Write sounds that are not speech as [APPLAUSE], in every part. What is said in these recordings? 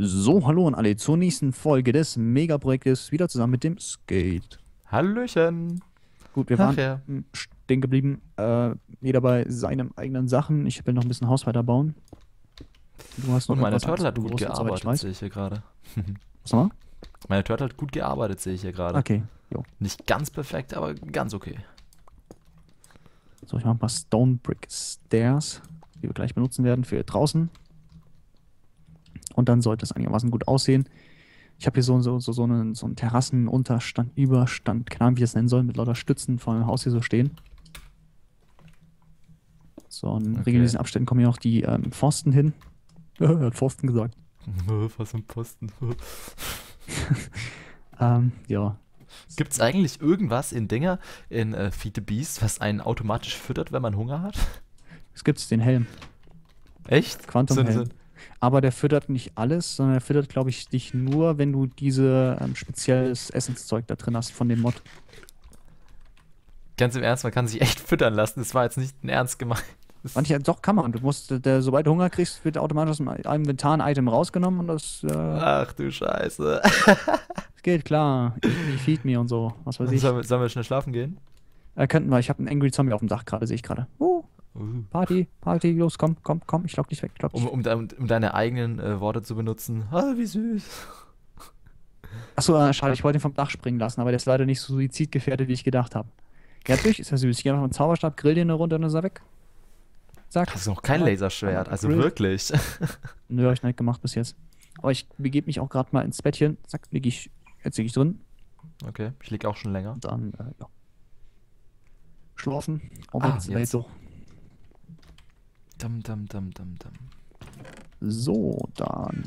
So, hallo an alle zur nächsten Folge des Megaprojektes, wieder zusammen mit dem Skate. Hallöchen. Gut, wir Ach waren ja. stehen geblieben, äh, jeder bei seinen eigenen Sachen. Ich will noch ein bisschen Haus weiterbauen. Du hast noch Und meine Turtle hat gut ich gearbeitet, sehe ich hier gerade. [LAUGHS] Was nochmal? Meine Turtle hat gut gearbeitet, sehe ich hier gerade. Okay, jo. Nicht ganz perfekt, aber ganz okay. So, ich mache ein paar Stone Brick Stairs, die wir gleich benutzen werden für draußen. Und dann sollte es einigermaßen gut aussehen. Ich habe hier so, so, so, so einen, so einen Terrassenunterstand, Überstand, keine Ahnung, wie ich das nennen soll, mit lauter Stützen vor dem Haus hier so stehen. So, in Okay. regelmäßigen Abständen kommen hier auch die ähm, Pfosten hin. er [LAUGHS] hat Pfosten gesagt. [LAUGHS] Was ein Posten. [LAUGHS] Ähm, ja. Gibt es eigentlich irgendwas in Dinger in äh, Feed the Beast, was einen automatisch füttert, wenn man Hunger hat? Es gibt den Helm. Echt? Quantum So- Helm. so- Aber der füttert nicht alles, sondern er füttert, glaube ich, dich nur, wenn du diese ähm, spezielles Essenszeug da drin hast von dem Mod. Ganz im Ernst, man kann sich echt füttern lassen. Das war jetzt nicht ein Ernst gemeint. Das- Manche, doch, kann man. Du musst, der, sobald du Hunger kriegst, wird automatisch aus dem Inventar ein Item rausgenommen und das, äh, Ach du Scheiße. das [LAUGHS] geht klar. Eat feed me und so, was weiß ich. Sollen wir, sollen wir schnell schlafen gehen? Äh, könnten wir, ich habe einen Angry Zombie auf dem Dach gerade, sehe ich gerade. Uh. Party, Party, los, komm, komm, komm, ich lock dich weg, ich lock dich Um, um, de- um, deine eigenen äh, Worte zu benutzen. [LAUGHS] Ah, wie süß. Achso, äh, schade, ich wollte ihn vom Dach springen lassen, aber der ist leider nicht so suizidgefährdet, wie ich gedacht habe. Ja, natürlich ist er süß. Ich gehe einfach mit dem Zauberstab, grill den eine Runde und dann ist er weg. Zack. Hast du noch kein Laserschwert? Also Grill- wirklich. [LAUGHS] Nö, hab ich nicht gemacht bis jetzt. Aber ich begebe mich auch gerade mal ins Bettchen. Zack, liege ich, jetzt liege ich drin. Okay, ich lieg auch schon länger. Dann, äh, ja. Schlafen. Ah, Arbeitswelt jetzt. so. Dum, dum, dum, dum, dum. So, dann.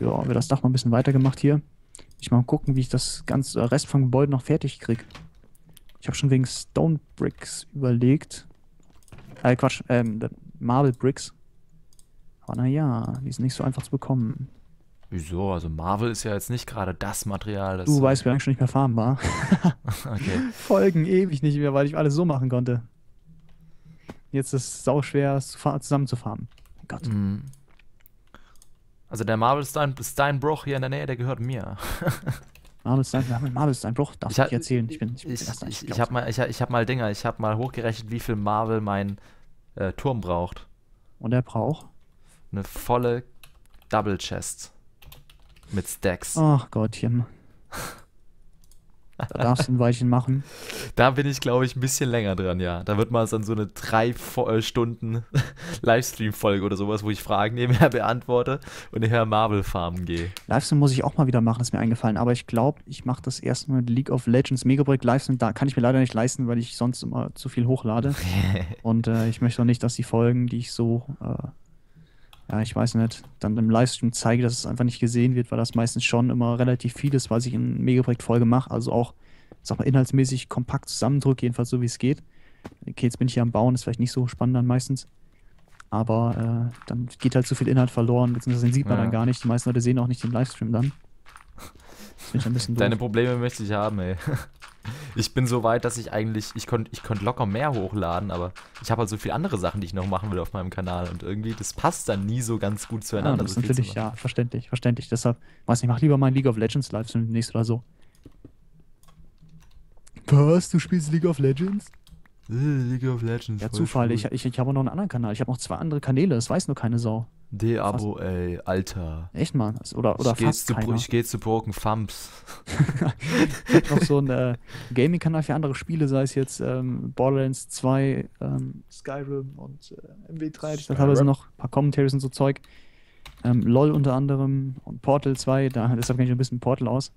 Ja, haben wir das Dach noch ein bisschen weiter gemacht hier. Ich mal gucken, wie ich das ganze Rest vom Gebäude noch fertig krieg. Ich habe schon wegen Stone Bricks überlegt. Äh, Quatsch, ähm, Marble Bricks. Aber naja, die sind nicht so einfach zu bekommen. Wieso? Also Marvel ist ja jetzt nicht gerade das Material, das. Du weißt, wie lange ich schon nicht mehr farmen war. [LAUGHS] Okay. [LAUGHS] Folgen ewig nicht mehr, weil ich alles so machen konnte. Jetzt ist es sauschwer, es zu fa- zusammenzufarmen. Mein Gott. Mhm. Also der Marvelstein Steinbruch hier in der Nähe, der gehört mir. [LAUGHS] Marmelstein, wir haben Marmelstein Bruch, darf ich nicht erzählen. Ich bin, ich bin ich, ich, ich habe mal, ich, ich hab mal Dinger, ich habe mal hochgerechnet, wie viel Marvel mein äh, Turm braucht. Und er braucht. Eine volle Double Chest. Mit Stacks. Ach Gottchen. Da darfst du ein Weilchen machen. Da bin ich, glaube ich, ein bisschen länger dran, ja. Da wird mal dann so eine drei äh, Stunden [LAUGHS] Livestream-Folge oder sowas, wo ich Fragen nebenher [LAUGHS] beantworte und nachher Marvel farmen gehe. Livestream muss ich auch mal wieder machen, ist mir eingefallen. Aber ich glaube, ich mache das erst mit League of Legends Megaprojekt Livestream. Da kann ich mir leider nicht leisten, weil ich sonst immer zu viel hochlade. [LAUGHS] Und äh, ich möchte auch nicht, dass die Folgen, die ich so, äh, ja, ich weiß nicht, dann im Livestream zeige, dass es einfach nicht gesehen wird, weil das meistens schon immer relativ viel ist, was ich in Megaprojekt-Folge mache. Also auch, sag mal, inhaltsmäßig kompakt zusammendrücke, jedenfalls so wie es geht. Okay, jetzt bin ich hier am Bauen, ist vielleicht nicht so spannend dann meistens. Aber äh, dann geht halt zu viel Inhalt verloren, beziehungsweise den sieht man Ja. dann gar nicht. Die meisten Leute sehen auch nicht den Livestream dann. [LAUGHS] Das finde ich ein bisschen doof. Deine Probleme möchte ich haben, ey. Ich bin so weit, dass ich eigentlich, ich konnte ich konnt locker mehr hochladen, aber ich habe halt so viele andere Sachen, die ich noch machen will auf meinem Kanal und irgendwie, das passt dann nie so ganz gut Ja, zueinander. das ist so zu natürlich, ja, verständlich, verständlich. Deshalb, weiß nicht, mach lieber mal ein League of Legends Livestream demnächst oder so. Was? Du spielst League of Legends? League of Legends. Ja, Zufall. cool. Ich, ich, ich habe noch einen anderen Kanal. Ich habe noch zwei andere Kanäle. Das weiß nur keine Sau. De-Abo, ey, Alter. Echt mal. Das- Oder, oder ich gehe fast zu keiner. ich geh jetzt zu Broken Thumps. [LAUGHS] Ich habe noch so einen äh, Gaming-Kanal für andere Spiele, sei es jetzt ähm, Borderlands 2, ähm, Skyrim und äh, MW3 hatte ich da teilweise noch. Ein paar Commentaries und so Zeug. Ähm, LOL unter anderem und Portal 2. Da, deshalb kenne ich ein bisschen Portal aus.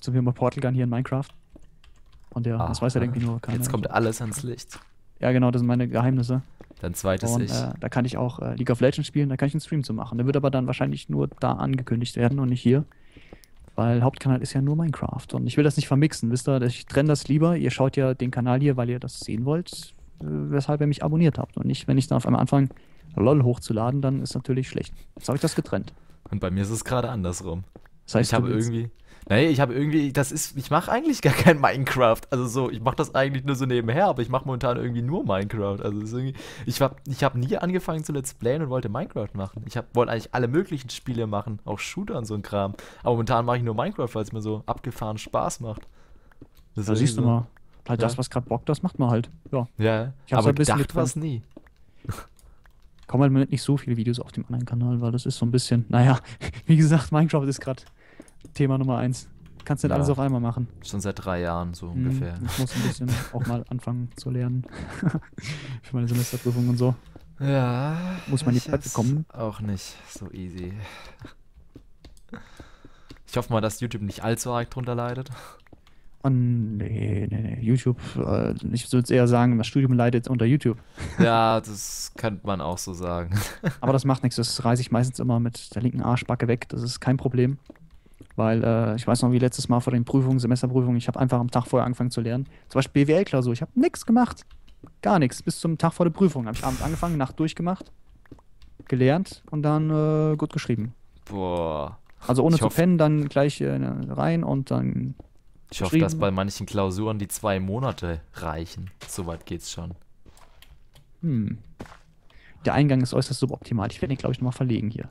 So wie immer Portal Gun hier in Minecraft. Und ja, das weiß ja Aha. irgendwie nur keiner. Jetzt kommt alles ans Licht. Ja, genau, das sind meine Geheimnisse. Dein zweites Und Ich. äh, da kann ich auch äh, League of Legends spielen, da kann ich einen Stream zu machen. Der wird aber dann wahrscheinlich nur da angekündigt werden und nicht hier. Weil Hauptkanal ist ja nur Minecraft. Und ich will das nicht vermixen, wisst ihr? Ich trenne das lieber. Ihr schaut ja den Kanal hier, weil ihr das sehen wollt, äh, weshalb ihr mich abonniert habt. Und nicht, wenn ich dann auf einmal anfange, LOL hochzuladen, dann ist natürlich schlecht. Jetzt habe ich das getrennt. Und bei mir ist es gerade andersrum. Das heißt, ich habe irgendwie. Nee, ich habe irgendwie, das ist, ich mache eigentlich gar kein Minecraft. Also so, ich mache das eigentlich nur so nebenher, aber ich mache momentan irgendwie nur Minecraft. Also irgendwie, ich habe ich hab nie angefangen zu Let's Playen und wollte Minecraft machen. Ich wollte eigentlich alle möglichen Spiele machen, auch Shooter und so ein Kram. Aber momentan mache ich nur Minecraft, weil es mir so abgefahren Spaß macht. Das Da siehst du irgendwie mal. Halt Ja. das, was gerade Bock, das macht man halt. Ja. so- Ja, Ich aber ein bisschen gedacht was nie. Kommen halt mit nicht so viele Videos auf dem anderen Kanal, weil das ist so ein bisschen, naja, [LAUGHS] wie gesagt, Minecraft ist gerade Thema Nummer eins. Kannst nicht Ja. alles auf einmal machen. Schon seit drei Jahren so Hm, ungefähr. Ich muss ein bisschen [LAUGHS] auch mal anfangen zu lernen. [LAUGHS] Für meine Semesterprüfung und so. Ja. Muss man die ist bekommen. Auch nicht so easy. Ich hoffe mal, dass YouTube nicht allzu arg drunter leidet. Und nee, nee, nee. YouTube, äh, ich würde eher sagen, das Studium leidet unter YouTube. Ja, [LAUGHS] das könnte man auch so sagen. Aber das macht nichts. Das reiße ich meistens immer mit der linken Arschbacke weg. Das ist kein Problem. Weil äh, ich weiß noch, wie letztes Mal vor den Prüfungen, Semesterprüfungen, ich habe einfach am Tag vorher angefangen zu lernen. Zum Beispiel BWL-Klausur. Ich habe nichts gemacht. Gar nichts. Bis zum Tag vor der Prüfung habe ich abends angefangen, Nacht durchgemacht, gelernt und dann äh, gut geschrieben. Boah. Also ohne Ich zu pennen, dann gleich äh, rein und dann. Ich hoffe, dass bei manchen Klausuren die zwei Monate reichen. Soweit geht's schon. Hm. Der Eingang ist äußerst suboptimal. Ich werde ihn, glaube ich, nochmal verlegen hier.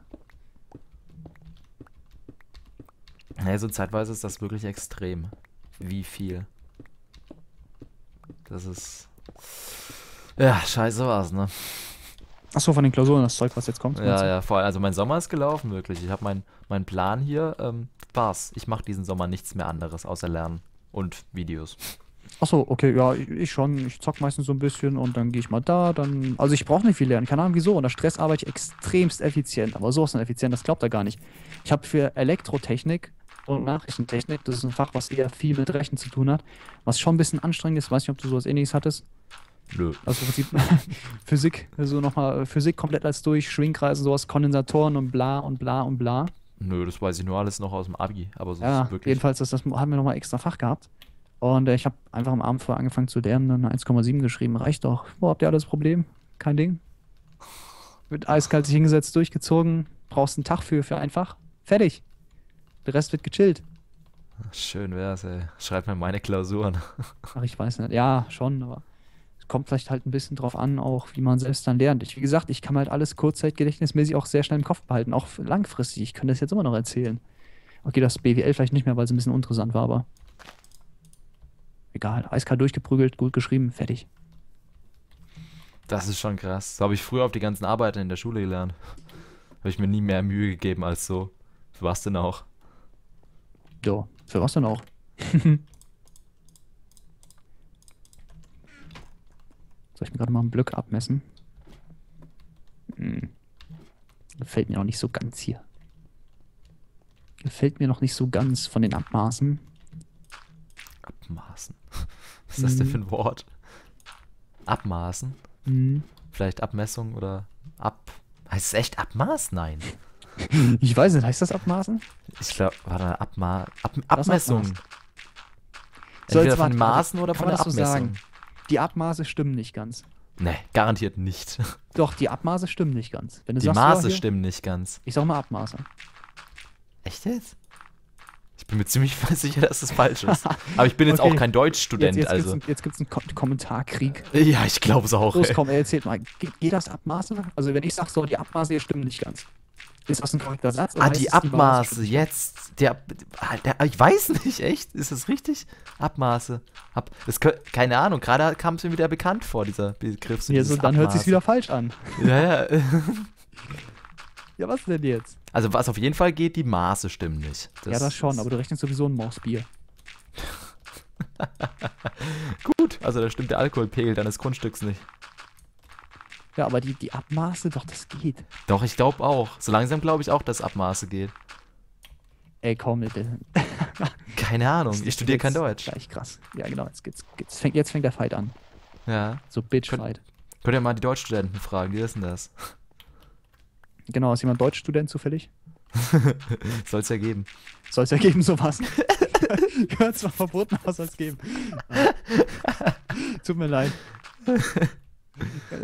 So zeitweise ist das wirklich extrem. Wie viel? Das ist. Ja, scheiße war's, ne? Achso, von den Klausuren, das Zeug, was jetzt kommt. Ja, ja, vor allem, also mein Sommer ist gelaufen, wirklich. Ich habe meinen mein Plan hier, ähm, war's. Ich mache diesen Sommer nichts mehr anderes, außer lernen und Videos. Achso, okay, ja, ich, ich schon. Ich zock meistens so ein bisschen und dann gehe ich mal da, dann. Also ich brauche nicht viel lernen, keine Ahnung wieso. Unter Stress arbeite ich extremst effizient, aber sowas von effizient, das glaubt er gar nicht. Ich habe für Elektrotechnik und Nachrichtentechnik, das ist ein Fach, was eher viel mit Rechten zu tun hat, was schon ein bisschen anstrengend ist. Weiß nicht, ob du sowas ähnliches hattest. Nö. Also im Prinzip [LAUGHS] Physik, also nochmal Physik komplett als durch, Schwingkreise, sowas, Kondensatoren und bla und bla und bla. Nö, das weiß ich nur alles noch aus dem Abi, aber so Ja, ist wirklich. jedenfalls, das, das haben wir nochmal extra Fach gehabt. Und äh, ich habe einfach am Abend vorher angefangen zu lernen, dann eine 1,7 geschrieben. Reicht doch. Wo habt ihr alles Problem? Kein Ding. Wird eiskalt sich hingesetzt, durchgezogen. Brauchst einen Tag für, für einfach. Fertig. Der Rest wird gechillt. Schön wär's, ey. Schreib mir meine Klausuren. [LAUGHS] Ach, ich weiß nicht. Ja, schon, aber es kommt vielleicht halt ein bisschen drauf an, auch wie man selbst dann lernt. Ich, wie gesagt, ich kann halt alles kurzzeitgedächtnismäßig auch sehr schnell im Kopf behalten, auch langfristig. Ich könnte das jetzt immer noch erzählen. Okay, das BWL vielleicht nicht mehr, weil es ein bisschen uninteressant war, aber egal. Eiskalt durchgeprügelt, gut geschrieben, fertig. Das ist schon krass. So habe ich früher auf die ganzen Arbeiten in der Schule gelernt. Habe ich mir nie mehr Mühe gegeben als so. Was denn auch? Ja, für was denn auch? [LAUGHS] Soll ich mir gerade mal einen Blöcke abmessen? Hm. Gefällt mir noch nicht so ganz hier. Gefällt mir noch nicht so ganz von den Abmaßen. Abmaßen. [LAUGHS] Was ist das denn Mhm. für ein Wort? Abmaßen? Hm. Vielleicht Abmessung oder ab. Heißt es echt Abmaß? Nein. [LAUGHS] Ich weiß nicht, heißt das Abmaßen? Ich glaube, warte, Abma Ab Das Abmessung. So, Entweder von Maßen oder von man der das so sagen? Abmessung. Die Abmaße stimmen nicht ganz. Nee, garantiert nicht. [LAUGHS] Doch, die Abmaße stimmen nicht ganz. Wenn du Die sagst, Maße hier- stimmen nicht ganz. Ich sag mal Abmaße. Echt jetzt? Ich bin mir ziemlich [LAUGHS] sicher, dass das falsch ist. Aber ich bin jetzt Okay. auch kein Deutschstudent, jetzt, jetzt also. Gibt's, ein- jetzt gibt es einen Ko Kommentarkrieg. Ja, ich glaube es auch. Los, ey. komm, er erzählt mal. Geht, geht das Abmaße? Also, wenn ich sage, so, die Abmaße hier stimmen nicht ganz. Ist das ein korrekter Satz? Ah, die Abmaße, jetzt. Der, der, ich weiß nicht, echt? Ist das richtig? Abmaße. Ab, das, keine Ahnung, gerade kam es mir wieder bekannt vor, dieser Begriff. So Ja, so, dann hört sich Abmaße. wieder falsch an. Ja, ja. [LAUGHS] Ja, was denn jetzt? Also, was auf jeden Fall geht, die Maße stimmen nicht. ja, das schon, aber du rechnest sowieso ein Mausbier. [LAUGHS] Gut, also da stimmt der Alkoholpegel deines Grundstücks nicht. Ja, aber die, die Abmaße, doch, das geht. Doch, ich glaube auch. So langsam glaube ich auch, dass Abmaße geht. Ey, komm, bitte. [LAUGHS] Keine Ahnung, ich studiere kein Deutsch. Gleich krass. Ja, genau, jetzt, geht's, jetzt, fängt, jetzt fängt der Fight an. Ja. So Bitch-Fight. Könnt ihr mal die Deutschstudenten fragen, wie ist denn das? Genau, ist jemand Deutschstudent zufällig? [LAUGHS] Soll es ja geben. Soll es ja geben, sowas. [LAUGHS] Gehört zwar verboten, aber soll es geben. Tut mir leid.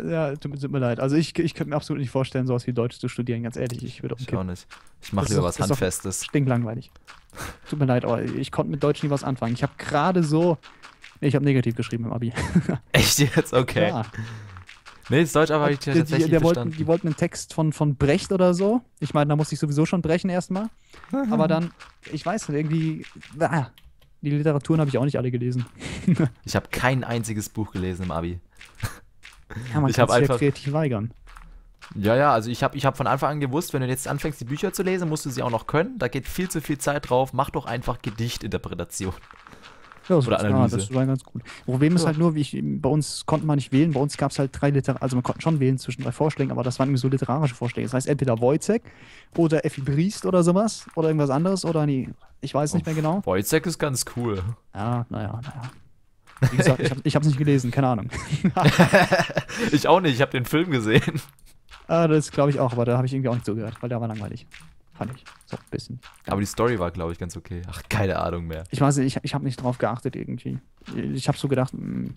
Ja, tut, tut mir leid. Also ich, ich könnte mir absolut nicht vorstellen, sowas wie Deutsch zu studieren, ganz ehrlich. Ich würde Ich auch nicht. Ich mache lieber was ist Handfestes. Stinklangweilig. Tut mir leid, aber ich konnte mit Deutsch nie was anfangen. Ich habe gerade so. Nee, ich habe negativ geschrieben im Abi. [LAUGHS] Echt jetzt? Okay. Ja. Nee, das Deutsch aber habe ich Die, tatsächlich die, der wollten, die wollten einen Text von, von Brecht oder so. Ich meine, da musste ich sowieso schon brechen erstmal. [LAUGHS] Aber dann, ich weiß nicht, irgendwie. Ah, die Literaturen habe ich auch nicht alle gelesen. Ich habe kein einziges Buch gelesen im Abi. [LAUGHS] Ja, man Ich kann sich ja einfach- kreativ weigern. Ja, ja, also ich habe ich hab von Anfang an gewusst, wenn du jetzt anfängst, die Bücher zu lesen, musst du sie auch noch können. Da geht viel zu viel Zeit drauf. Mach doch einfach Gedichtinterpretation. Ja, so Oder ja, Analyse. das war ganz gut. Problem ist Ja. halt nur, wie ich, bei uns konnte man nicht wählen. Bei uns gab es halt drei Liter, also man konnte schon wählen zwischen drei Vorschlägen, aber das waren irgendwie so literarische Vorschläge. Das heißt entweder Wojciech oder Effi Briest oder sowas oder irgendwas anderes oder nee, ich weiß nicht mehr genau. Wojciech ist ganz cool. Ja, naja, naja. Wie gesagt, ich habe es nicht gelesen, keine Ahnung. [LAUGHS] Ich auch nicht, ich habe den Film gesehen. Ah, das glaube ich auch, aber da habe ich irgendwie auch nicht zugehört, weil der war langweilig. Fand ich. So ein bisschen. Aber die Story war, glaube ich, ganz okay. Ach, keine Ahnung mehr. Ich weiß nicht, ich, ich habe nicht drauf geachtet irgendwie. Ich habe so gedacht, mh,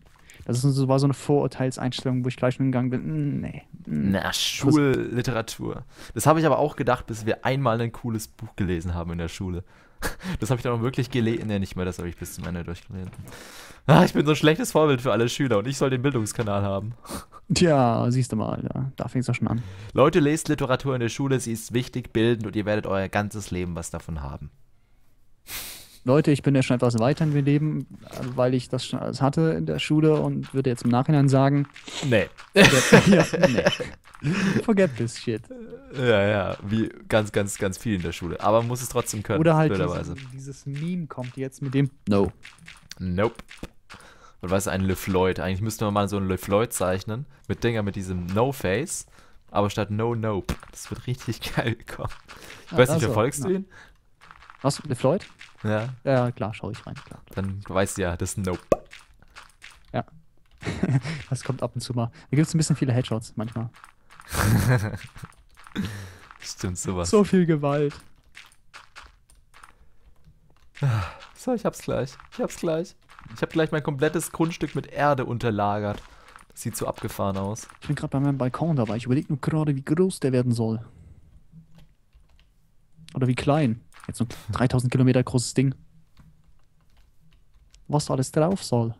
das ist so, war so eine Vorurteilseinstellung, wo ich gleich schon gegangen bin. mh, Nee. mh. Na, Schulliteratur. Das habe ich aber auch gedacht, bis wir einmal ein cooles Buch gelesen haben in der Schule. [LAUGHS] Das habe ich dann auch wirklich gelesen. Ne, nicht mehr, das habe ich bis zum Ende durchgelesen. Ah, ich bin so ein schlechtes Vorbild für alle Schüler und ich soll den Bildungskanal haben. [LAUGHS] Tja, siehst du mal, ja, da fängt es ja schon an. Leute, lest Literatur in der Schule, sie ist wichtig, bildend und ihr werdet euer ganzes Leben was davon haben. Leute, ich bin ja schon etwas weiter in meinem Leben, weil ich das schon alles hatte in der Schule und würde jetzt im Nachhinein sagen, Nee. forget, ja, [LAUGHS] nee. forget this shit. Ja, ja, wie ganz, ganz, ganz viel in der Schule. Aber man muss es trotzdem können, Oder halt blöderweise. dieses, Meme kommt jetzt mit dem No. Nope. Und was ist ein LeFloid? Eigentlich müsste man mal so einen LeFloid zeichnen. Mit Dinger mit diesem No-Face. Aber statt No Nope. Das wird richtig [LAUGHS] geil kommen. Ich Ja, weiß nicht, also, verfolgst du ja. ihn? Was, The Floyd? Ja. Ja, klar, schau ich rein, klar. Dann weißt du ja, das ist Nope. [LAUGHS] Das kommt ab und zu mal. Da gibt es ein bisschen viele Headshots manchmal. [LAUGHS] Stimmt, sowas. So viel Gewalt. So, ich hab's gleich. Ich hab's gleich. Ich hab gleich mein komplettes Grundstück mit Erde unterlagert. Das sieht so abgefahren aus. Ich bin gerade bei meinem Balkon dabei. Ich überlege nur gerade, wie groß der werden soll. Oder wie klein. Jetzt so ein 3000 Kilometer großes Ding. Was alles drauf soll.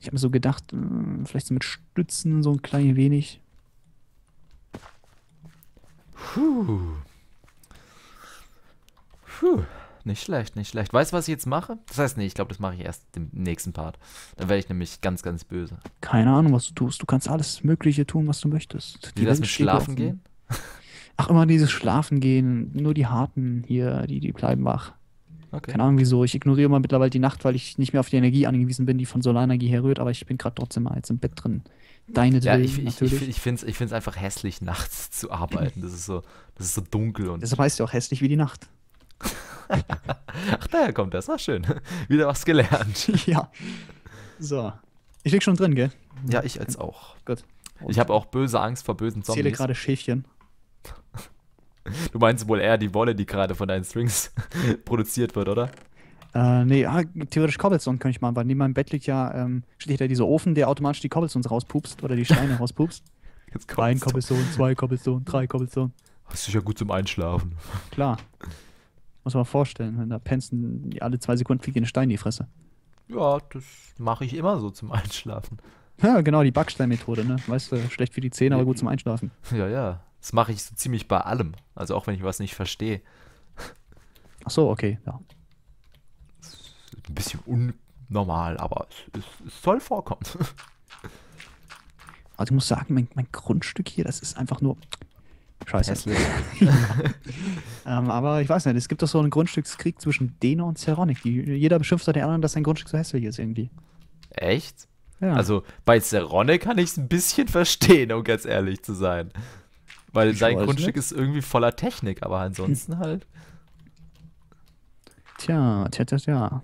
Ich habe mir so gedacht, äh, vielleicht so mit Stützen so ein klein wenig. Puh. Puh. Nicht schlecht, nicht schlecht. Weißt du, was ich jetzt mache? Das heißt, nee, ich glaube, das mache ich erst im nächsten Part. Dann werde ich nämlich ganz, ganz böse. Keine Ahnung, was du tust. Du kannst alles Mögliche tun, was du möchtest. Wie das mit Schlafen gehen? Ach, immer dieses Schlafen gehen. Nur die Harten hier, die, die bleiben wach. Okay. Keine Ahnung wieso. Ich ignoriere mal mittlerweile die Nacht, weil ich nicht mehr auf die Energie angewiesen bin, die von Solarenergie herrührt, aber ich bin gerade trotzdem mal jetzt im Bett drin. Deine Ja, ich, ich, ich, natürlich. ich finde es ich find's einfach hässlich, nachts zu arbeiten. Das ist so, das ist so dunkel und. Deshalb heißt ja auch hässlich wie die Nacht. [LAUGHS] Ach, daher kommt das. Ach, schön. [LAUGHS] Wieder was gelernt. [LAUGHS] ja. So. Ich lieg schon drin, gell? Ja, ich als auch. Gut. Ich habe auch böse Angst vor bösen Ich zähle Zombies. gerade Schäfchen. [LAUGHS] Du meinst wohl eher die Wolle, die gerade von deinen Strings [LAUGHS] produziert wird, oder? Äh, nee, ah, theoretisch Cobblestone könnte ich mal, weil neben meinem Bett liegt ja, ähm, steht ja dieser Ofen, der automatisch die Cobblestones rauspupst oder die Steine [LAUGHS] rauspupst. Jetzt Ein kommt's. Cobblestone, zwei Cobblestone, drei Cobblestone. Das ist sicher gut zum Einschlafen. Klar. Muss man mal vorstellen, wenn da pensten, die alle zwei Sekunden fliegt dir ein Stein in die Fresse. Ja, das mache ich immer so zum Einschlafen. Ja, genau, die Backsteinmethode, ne? Weißt du, schlecht für die Zähne, aber gut zum Einschlafen. Ja, ja. Das mache ich so ziemlich bei allem. Also auch wenn ich was nicht verstehe. Ach so, okay, ja. Ein bisschen unnormal, aber es, es, es soll vorkommen. [LAUGHS] Also ich muss sagen, mein, mein Grundstück hier, das ist einfach nur scheiße. [LAUGHS] Ähm, aber ich weiß nicht, es gibt doch so einen Grundstückskrieg zwischen Dena und Zeronic. Die, jeder beschimpft den anderen, dass sein Grundstück so hässlich ist irgendwie. Echt? Ja. Also bei Zerone kann ich es ein bisschen verstehen, um ganz ehrlich zu sein. Weil Ich sein Grundstück nicht. ist irgendwie voller Technik, aber ansonsten [LAUGHS] halt. Tja, tja, tja, tja.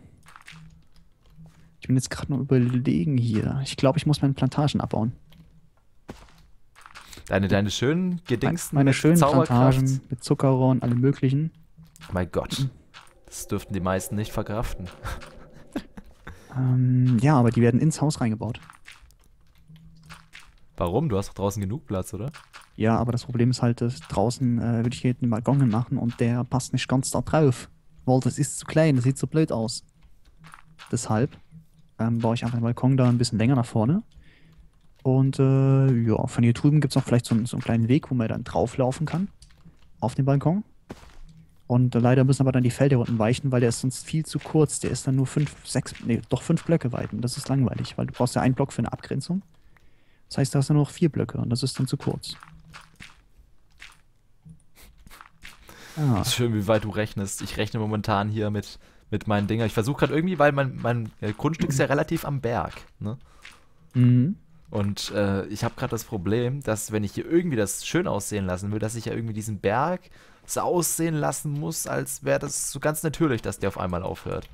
Ich bin jetzt gerade nur überlegen hier. Ich glaube, ich muss meine Plantagen abbauen. Deine, deine schönen Gedingsten meine mit schönen. Plantagen mit Zuckerrohren, allem möglichen. Mein Gott. Das dürften die meisten nicht verkraften. [LAUGHS] Ähm, ja, aber die werden ins Haus reingebaut. Warum? Du hast doch draußen genug Platz, oder? Ja, aber das Problem ist halt, dass draußen äh, würde ich hier einen Balkon machen und der passt nicht ganz da drauf. Weil das ist zu klein, das sieht so blöd aus. Deshalb ähm, baue ich einfach den Balkon da ein bisschen länger nach vorne. Und äh, ja, von hier drüben gibt es auch vielleicht so, einen- so einen kleinen Weg, wo man dann drauflaufen kann. Auf den Balkon. Und äh, leider müssen aber dann die Felder unten weichen, weil der ist sonst viel zu kurz. Der ist dann nur fünf, sechs, nee, doch fünf Blöcke weit. Und das ist langweilig, weil du brauchst ja einen Block für eine Abgrenzung. Das heißt, da hast du nur noch vier Blöcke und das ist dann zu kurz. Ah, ist schön, wie weit du rechnest. Ich rechne momentan hier mit, mit meinen Dinger. Ich versuche gerade irgendwie, weil mein, mein äh, Grundstück ist ja relativ am Berg. Ne? mhm. Und äh, ich habe gerade das Problem, dass wenn ich hier irgendwie das schön aussehen lassen will, dass ich ja irgendwie diesen Berg so aussehen lassen muss, als wäre das so ganz natürlich, dass der auf einmal aufhört.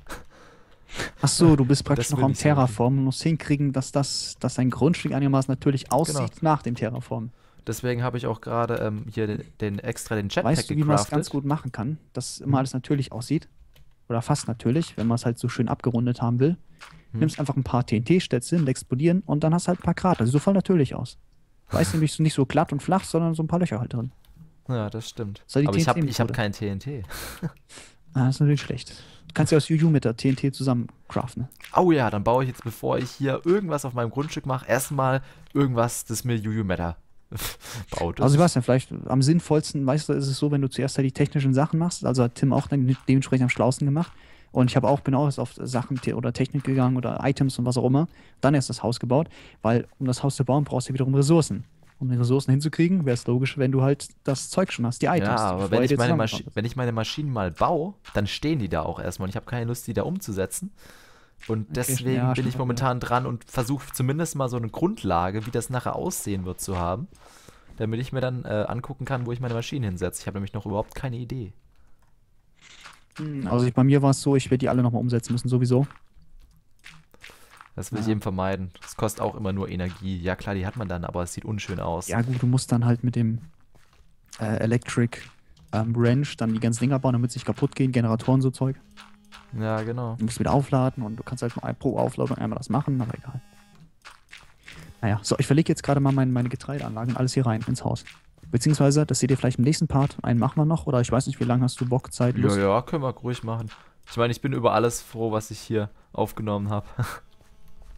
Ach so, du bist praktisch Das noch am. Terraformen und musst hinkriegen, dass das, dass dein Grundstück einigermaßen natürlich aussieht Genau. nach dem Terraform. Deswegen habe ich auch gerade ähm, hier den, den extra den Jetpack Weißt du, wie man es ganz gut machen kann, dass Mhm. immer alles natürlich aussieht? Oder fast natürlich, wenn man es halt so schön abgerundet haben will. Hm. Nimmst einfach ein paar TNT-Stätze hin, explodieren und dann hast du halt ein paar Krater. Sieht so voll natürlich aus. Weißt du, nämlich so nicht so glatt und flach, sondern so ein paar Löcher halt drin. Ja, das stimmt. Das Aber ich habe hab kein TNT. [LAUGHS] Ah, das ist natürlich schlecht. Du kannst ja aus Juju mit der TNT zusammen craften. Oh ja, dann baue ich jetzt, bevor ich hier irgendwas auf meinem Grundstück mache, erstmal irgendwas, das mir Juju Matter [LAUGHS] baut. Also, ja, vielleicht am sinnvollsten, weißt du, ist es so, wenn du zuerst halt die technischen Sachen machst. Also hat Tim auch dann dementsprechend am schlausten gemacht. Und ich habe auch, bin auch erst auf Sachen oder Technik gegangen oder Items und was auch immer. Dann erst das Haus gebaut, weil um das Haus zu bauen, brauchst du wiederum Ressourcen. Um die Ressourcen hinzukriegen, wäre es logisch, wenn du halt das Zeug schon hast, die Items. ja, aber wenn ich, meine wenn ich meine Maschinen mal baue, dann stehen die da auch erstmal. Und ich habe keine Lust, die da umzusetzen. Und deswegen ja, bin ich momentan dran und versuche zumindest mal so eine Grundlage, wie das nachher aussehen wird, zu haben. Damit ich mir dann äh, angucken kann, wo ich meine Maschinen hinsetze. Ich habe nämlich noch überhaupt keine Idee. Also ich, bei mir war es so, ich werde die alle nochmal umsetzen müssen, sowieso. Das will ich Ja. eben vermeiden. Das kostet auch immer nur Energie. Ja, klar, die hat man dann, aber es sieht unschön aus. Ja, gut, du musst dann halt mit dem äh, Electric ähm, Wrench dann die ganzen Dinger bauen, damit sie nicht kaputt gehen, Generatoren, so Zeug. Ja, genau. Du musst wieder aufladen und du kannst halt mal pro Aufladung einmal das machen, aber egal. Naja, so, ich verlege jetzt gerade mal mein, meine Getreideanlagen alles hier rein ins Haus. Beziehungsweise, das seht ihr vielleicht im nächsten Part. Einen machen wir noch, oder ich weiß nicht, wie lange hast du Bock, Zeit, Ja, Lust? ja, können wir ruhig machen. Ich meine, ich bin über alles froh, was ich hier aufgenommen habe.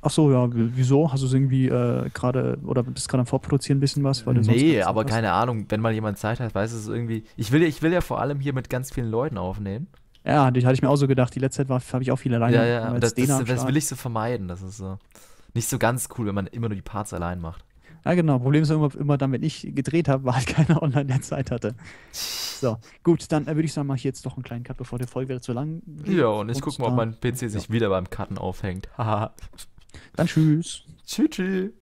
Ach so, ja, wieso? Hast du es irgendwie äh, gerade, oder bist gerade am Vorproduzieren ein bisschen was? Weil Nee, aber was- keine Ahnung, wenn mal jemand Zeit hat, weiß es irgendwie. Ich will, ich will ja vor allem hier mit ganz vielen Leuten aufnehmen. Ja, die hatte ich mir auch so gedacht. Die letzte Zeit habe ich auch viele alleine. ja, ja, weil das, das, das will ich so vermeiden. Das ist so nicht so ganz cool, wenn man immer nur die Parts allein macht. Ja, genau. Problem ist immer, immer dann, wenn ich gedreht habe, war halt [LAUGHS] keiner online, der Zeit hatte. So, gut, dann äh, würde ich sagen, mache ich jetzt doch einen kleinen Cut, bevor der Folge wieder zu lang wird. Ja, und ich gucke mal, ob mein PC sich wieder beim Cutten aufhängt. Haha. [LAUGHS] Dann tschüss. Tschüss, tschüss.